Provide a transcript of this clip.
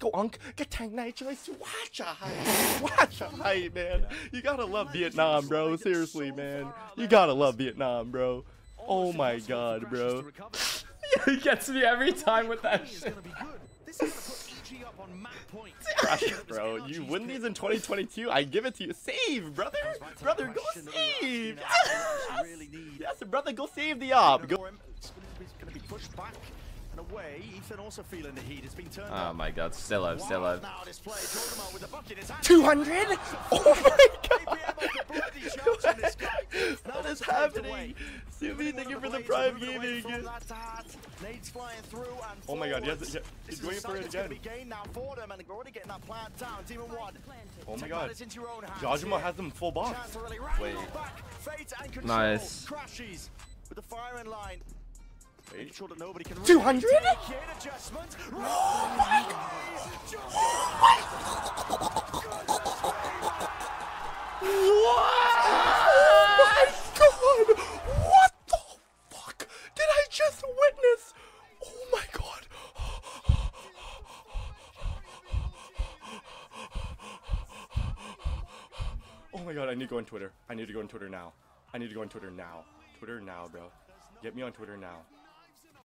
go Unk. Get Tang Night Choice. Watch a hype. Watch a hype, man. You gotta love Vietnam, bro. Seriously, man. You gotta love Vietnam, bro. Oh my god, bro. he gets me every time with that shit. bro, you win these in 2022. I give it to you. Save, brother. Brother, go save. Yes, yes brother, go save the op. Go. Gonna be pushed back and away. Ethan also feeling the heat. It's been turned Oh my god, still up, still up. 200? Oh my god! what is happening? Sumi, thank you for the Prime Gaming. Oh my god, he has, he's going for it again. Oh my god. Jawgemo has him full box. Wait. Nice. With the fire in line. Wait. Sure that nobody can 200? Oh my god! Oh my god! What the fuck did I just witness? Oh my god! Oh my god, I need to go on Twitter. I need to go on Twitter now. I need to go on Twitter now. Twitter now, bro. Get me on Twitter now.